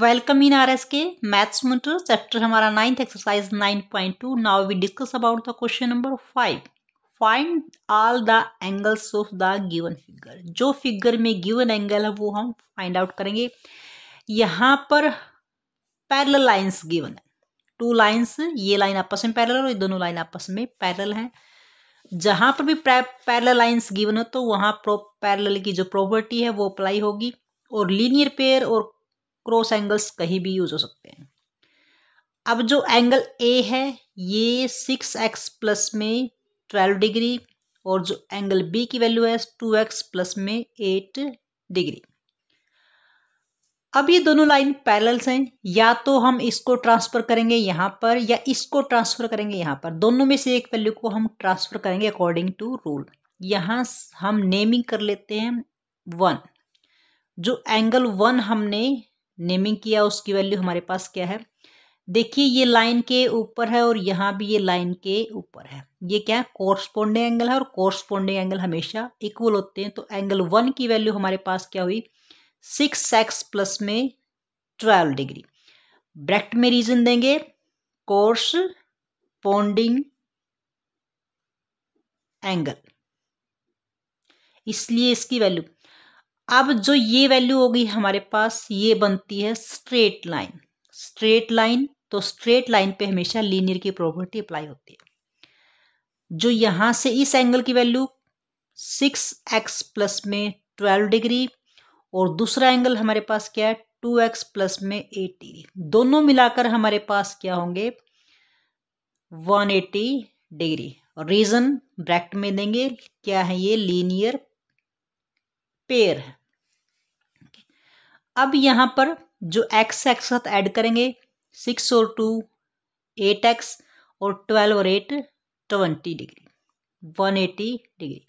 Welcome in R S के maths motor chapter हमारा ninth exercise nine point two now we discuss about the question number five find all the angles of the given figure जो figure में given angle है, वो हम find out करेंगे। यहाँ पर पैरेलल लाइंस गिवन है। टू लाइन्स ये लाइन आपस में पैरेलल और ये दोनों लाइन आपस में पैरल हैं। जहाँ पर भी पैरल लाइन्स गिवन हो तो वहाँ पैरल की जो प्रॉपर्टी है, वो अप्लाई होगी। और लीनियर पेयर और क्रॉस एंगल्स कहीं भी यूज़ हो सकते हैं। अब जो एंगल ए है, ये सिक्स एक्स प्लस में ट्वेल्व डिग्री और जो एंगल बी की वैल्यू है टू एक्स प्लस में एट डिग्री अब ये दोनों लाइन पैरेलल्स हैं, या तो हम इसको ट्रांसफ़र करेंगे यहाँ पर, या इसको ट्रांसफ़र करेंगे यहाँ पर। दोनों में से एक वैल्यू को हम ट्रांसफ़र करेंगे अकॉर्डिंग टू रूल यहाँ हम नेमिंग कर लेते हैं वन जो एंगल वन हमने नेमिंग किया, उसकी वैल्यू हमारे पास क्या है? देखिए, ये लाइन के ऊपर है और यहाँ भी ये लाइन के ऊपर है। ये क्या? है कोर्सपोंडिंग एंगल है और कोर्सपोंडिंग एंगल हमेशा इक्वल होते हैं। तो एंगल वन की वैल्यू हमारे पास क्या हुई? सिक्स एक्स प्लस में ट्वेल्व डिग्री ब्रैक्ट में रीजन देंगे। कोर्स पोंडिंग एंगल इसलिए इसकी वैल्यू अब जो ये वैल्यू होगी हमारे पास, ये बनती है स्ट्रेट लाइन स्ट्रेट लाइन तो स्ट्रेट लाइन पे हमेशा लीनियर की प्रॉपर्टी अप्लाई होती है। जो यहाँ से इस एंगल की वैल्यू सिक्स एक्स प्लस में ट्वेल्व डिग्री और दूसरा एंगल हमारे पास क्या है? टू एक्स प्लस में एट डिग्री दोनों मिलाकर हमारे पास क्या होंगे? One eighty degree reason bracket में देंगे, क्या है ये? लीनियर पेयर है। अब यहाँ पर जो एक्स एक्स साथ ऐड करेंगे सिक्स और टू एट एक्स और ट्वेल्व और eight twenty degree one eighty degree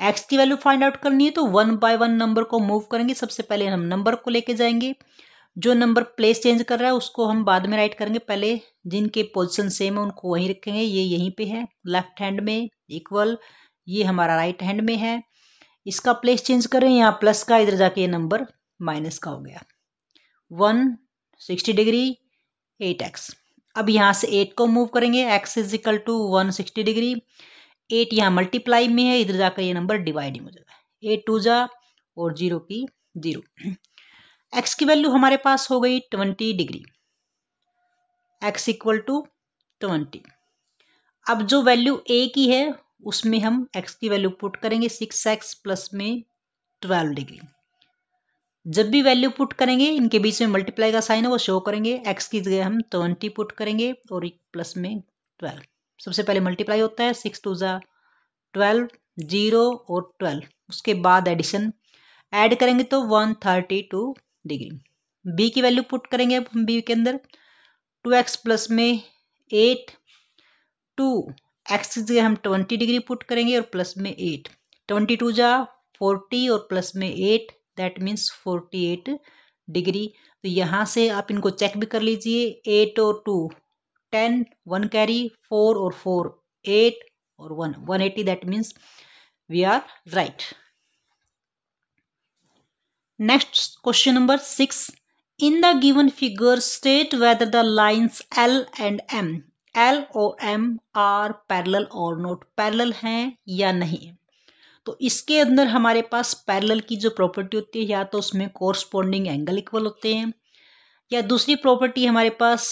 x की वैल्यू फाइंड आउट करनी है तो वन बाय वन नंबर को मूव करेंगे। सबसे पहले हम नंबर को लेके जाएँगे। जो नंबर प्लेस चेंज कर रहा है, उसको हम बाद में राइट करेंगे। पहले जिनके पोजिशन सेम है, उनको वहीं रखेंगे। ये यहीं पे है। लेफ़्ट हैंड में इक्वल ये हमारा राइट हैंड में है। इसका प्लेस चेंज करें। यहाँ प्लस का, इधर जाके ये नंबर माइनस का हो गया। One, sixty degree, eight x. अब यहाँ से एट को मूव करेंगे। X is equal to one, sixty degree. Eight यहाँ मल्टीप्लाई में है। इधर जाकर ये नंबर डिवाइडिंग हो जाएगा एट टू जा और ज़ीरो की ज़ीरो। एक्स की वैल्यू हमारे पास हो गई twenty degree. X equal to twenty. अब जो वैल्यू ए की है, उसमें हम एक्स की वैल्यू पुट करेंगे। सिक्स एक्स प्लस में ट्वेल्व डिग्री। जब भी वैल्यू पुट करेंगे, इनके बीच में मल्टीप्लाई का साइन है, वो शो करेंगे। एक्स की जगह हम ट्वेंटी पुट करेंगे और एक प्लस में ट्वेल्व सबसे पहले मल्टीप्लाई होता है सिक्स टू ज़ा ट्वेल्व ज़ीरो और ट्वेल्व उसके बाद एडिशन ऐड करेंगे तो one thirty two degree B की वैल्यू पुट करेंगे अब हम बी के अंदर। टू एक्स प्लस में एट टू एक्स की जगह हम ट्वेंटी डिग्री पुट करेंगे और प्लस में एट ट्वेंटी टू जा फोर्टी और प्लस में eight that means forty eight degree तो यहाँ से आप इनको चेक भी कर लीजिए। एट और two ten one carry four और फोर एट और one one eighty that means we are right next question number six in the given figure state whether the lines L and M L और M are parallel or not parallel हैं या नहीं? तो इसके अंदर हमारे पास parallel की जो प्रॉपर्टी होती है, या तो उसमें कोरस्पॉन्डिंग एंगल इक्वल होते हैं, या दूसरी प्रॉपर्टी हमारे पास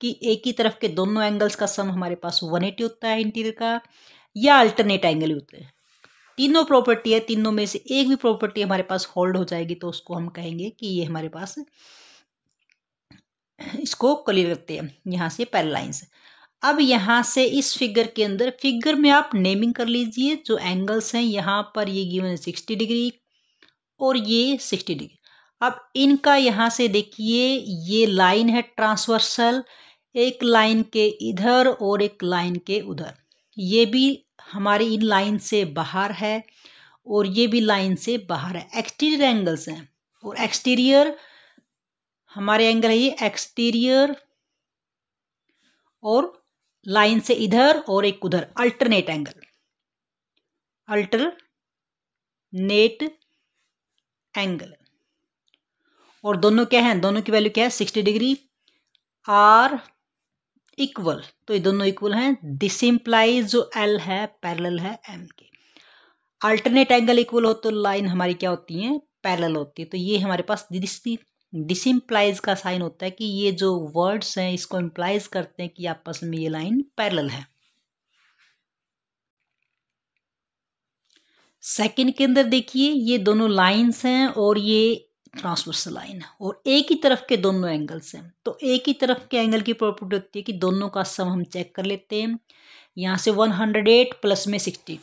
कि एक ही तरफ़ के दोनों एंगल्स का सम हमारे पास वन एटी होता है इंटीरियर का, या अल्टरनेट एंगल होते हैं। तीनों प्रॉपर्टी है, तीनों में से एक भी प्रॉपर्टी हमारे पास होल्ड हो जाएगी तो उसको हम कहेंगे कि ये हमारे पास इसको क्लियर करते हैं, यहाँ से पैरलाइंस अब यहाँ से इस फिगर के अंदर फिगर में आप नेमिंग कर लीजिए, जो एंगल्स हैं यहाँ पर ये गिवन है सिक्सटी डिग्री और ये सिक्सटी डिग्री अब इनका यहाँ से देखिए, ये लाइन है ट्रांसवर्सल एक लाइन के इधर और एक लाइन के उधर. ये भी हमारी इन लाइन से बाहर है और ये भी लाइन से बाहर है. एक्सटीरियर एंगल्स हैं और एक्सटीरियर हमारे एंगल है ये एक्सटीरियर और लाइन से इधर और एक उधर अल्टरनेट एंगल अल्टरनेट एंगल और दोनों क्या है? दोनों की वैल्यू क्या है? सिक्सटी डिग्री आर इक्वल तो ये दोनों इक्वल हैं. दिस इम्प्लाइज जो एल है पैरेलल है एम के. अल्टरनेट एंगल इक्वल हो तो लाइन हमारी क्या होती है? पैरेलल होती है. तो ये हमारे पास दिस दिस इम्प्लाइज का साइन होता है कि ये जो वर्ड्स हैं, इसको इम्प्लाइज करते हैं कि आपस में ये लाइन पैरेलल है। सेकंड के अंदर देखिए, ये दोनों लाइंस हैं और ये ट्रांसवर्सल लाइन है। और एक ही तरफ़ के दोनों एंगल्स हैं। तो एक ही तरफ़ के एंगल की प्रॉपर्टी होती है कि दोनों का सम हम चेक कर लेते हैं। यहाँ से 108 प्लस में 62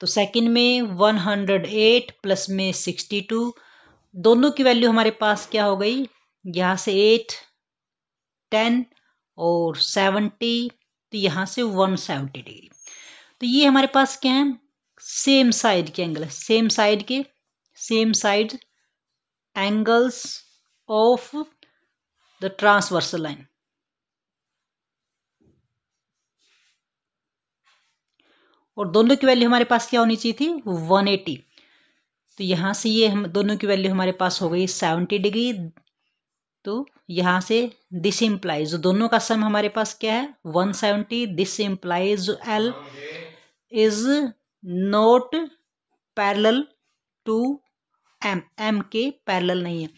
तो सेकंड में 108 प्लस में 62 दोनों की वैल्यू हमारे पास क्या हो गई? यहाँ से एट टेन और सेवेंटी तो यहाँ से वन सेवेंटी डिग्री तो ये हमारे पास क्या है? सेम साइड के एंगल सेम साइड के same side angles of the transversal line और दोनों की वैल्यू हमारे पास क्या होनी चाहिए थी? वन एटी तो यहाँ से ये हम, दोनों की वैल्यू हमारे पास हो गई सेवेंटी डिग्री तो यहाँ से दिस इम्प्लाइज दोनों का सम हमारे पास क्या है? One seventy this implies L is not parallel to M M के पैरल नहीं है।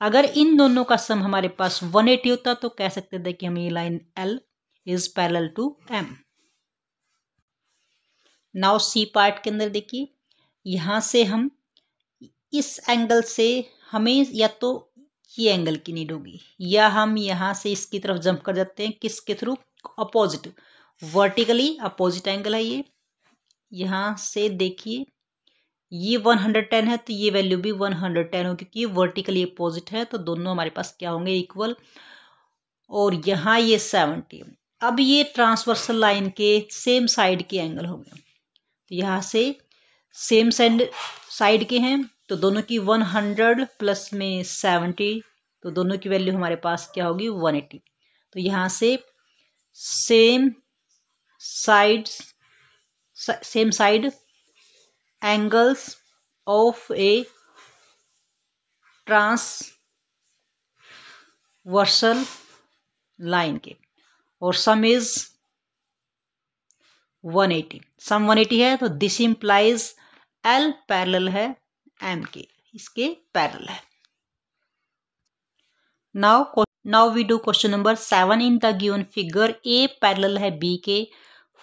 अगर इन दोनों का सम हमारे पास वन एटी होता तो कह सकते थे कि हम ये line L is parallel to M now C part के अंदर देखिए, यहाँ से हम इस एंगल से हमें या तो ये एंगल की नीड होगी, या हम यहाँ से इसकी तरफ़ जंप कर जाते हैं किसके through opposite vertically opposite angle है ये। यहाँ से देखिए, ये 110 है तो ये वैल्यू भी 110 हो, क्योंकि ये वर्टिकली अपोजिट है तो दोनों हमारे पास क्या होंगे? इक्वल और यहाँ ये 70 अब ये ट्रांसवर्सल लाइन के सेम साइड के एंगल हो गए। तो यहाँ से सेम साइड के हैं। तो दोनों की वन हंड्रेड प्लस में सेवेंटी तो दोनों की वैल्यू हमारे पास क्या होगी? वन एट्टी तो यहाँ से same sides same side angles of a transversal line के. और सम इज़ 180 सम 180 है तो दिस इंप्लाइज एल पैरेलल है एम के, इसके पैरल है now now we do question number seven in the given figure A parallel है B के.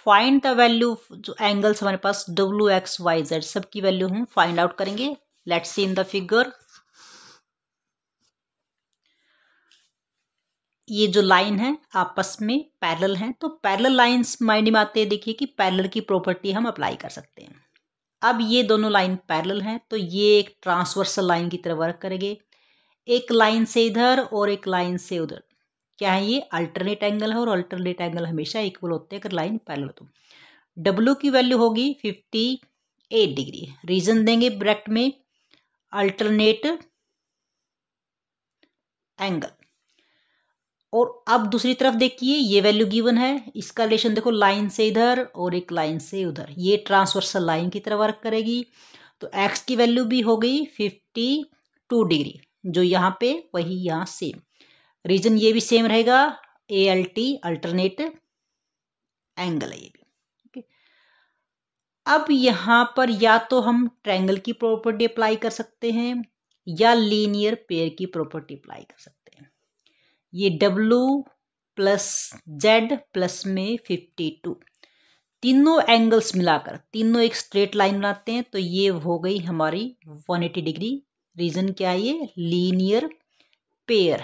फाइंड द वैल्यू जो एंगल्स हमारे पास डब्ल्यू एक्स वाई जेड सब की वैल्यू हम फाइंड आउट करेंगे. Let's see in the figure ये जो लाइन है, आपस में पैरेलल हैं तो पैरेलल लाइंस माइंड में आते हैं, देखिए कि पैरेलल की प्रॉपर्टी हम अप्लाई कर सकते हैं. अब ये दोनों लाइन पैरेलल हैं तो ये एक ट्रांसवर्सल लाइन की तरह वर्क करेंगे। एक लाइन से इधर और एक लाइन से उधर। क्या है ये? अल्टरनेट एंगल है और अल्टरनेट एंगल हमेशा इक्वल होते हैं अगर लाइन पैरेलल तो। डब्ल्यू की वैल्यू होगी फिफ्टी एट डिग्री। रीजन देंगे ब्रैक्ट में अल्टरनेट एंगल। और अब दूसरी तरफ़ देखिए, ये वैल्यू गिवन है। इसका रिलेशन देखो लाइन से इधर और एक लाइन से उधर। ये ट्रांसवर्सल लाइन की तरह वर्क करेगी। तो एक्स की वैल्यू भी हो गई फिफ्टी टू डिग्री जो यहाँ पे, वही यहाँ सेम रीजन ये भी सेम रहेगा। A L T alternate angle है ये भी। ओके अब यहाँ पर या तो हम ट्रायंगल की प्रॉपर्टी अप्लाई कर सकते हैं या लीनियर पेयर की प्रॉपर्टी अप्लाई कर सकते हैं। ये डब्लू प्लस जेड प्लस में फिफ्टी टू तीनों एंगल्स मिलाकर, तीनों एक स्ट्रेट लाइन बनाते हैं तो ये हो गई हमारी 180 डिग्री रीजन क्या है ये? लीनियर पेयर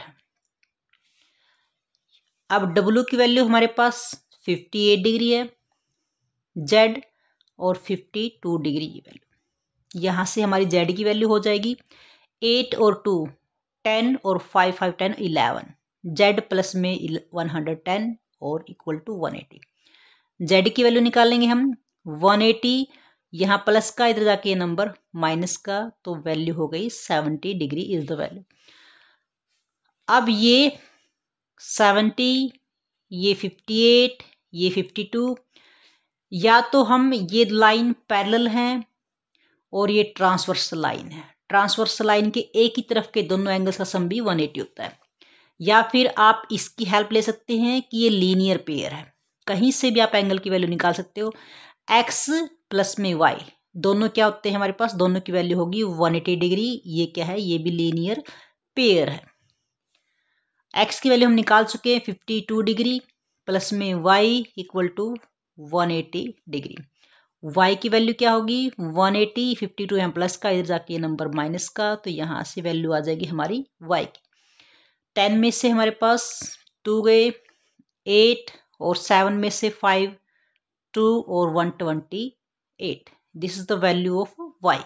अब डब्लू की वैल्यू हमारे पास 58 डिग्री है जेड और 52 डिग्री की वैल्यू यहाँ से हमारी जेड की वैल्यू हो जाएगी एट और टू टेन और five five ten eleven Z plus में वन हंड्रेड टेन और equal to one eighty Z की वैल्यू निकालेंगे हम वन एटी यहाँ प्लस का, इधर जाके ये नंबर माइनस का तो वैल्यू हो गई seventy degree is the value अब ये सेवेंटी ये फिफ्टी एट ये फिफ्टी टू या तो हम ये लाइन पैरेलल हैं और ये ट्रांसवर्स लाइन है. ट्रांसवर्स लाइन के एक ही तरफ़ के दोनों एंगल्स का सम भी 180 होता है. या फिर आप इसकी हेल्प ले सकते हैं कि ये लीनियर पेयर है। कहीं से भी आप एंगल की वैल्यू निकाल सकते हो। एक्स प्लस में वाई दोनों क्या होते हैं हमारे पास? दोनों की वैल्यू होगी 180 डिग्री ये क्या है? ये भी लीनियर पेयर है। एक्स की वैल्यू हम निकाल चुके हैं 52 डिग्री प्लस में Y equal to 180 degree Y की वैल्यू क्या होगी? 180 eighty fifty two M plus का, इधर जाके नंबर माइनस का तो यहाँ से वैल्यू आ जाएगी हमारी वाई की। टेन में से हमारे पास टू गए, एट और सेवन में से फाइव, टू और one twenty eight. This is the value of y.